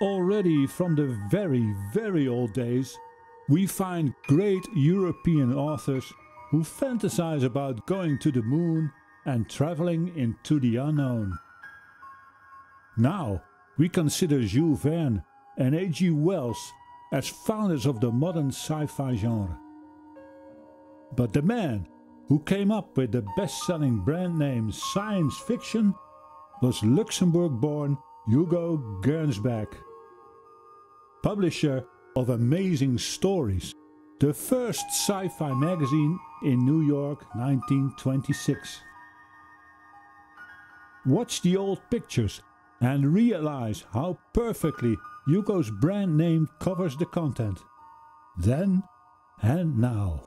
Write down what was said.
already from the very, very old days, we find great European authors who fantasize about going to the moon and traveling into the unknown. Now, we consider Jules Verne and H.G. Wells as founders of the modern sci-fi genre. But the man who came up with the best-selling brand name science fiction was Luxembourg-born Hugo Gernsback, publisher of Amazing Stories, the first sci-fi magazine in New York 1926. Watch the old pictures and realize how perfectly Hugo's brand name covers the content. Then and now.